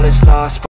all is lost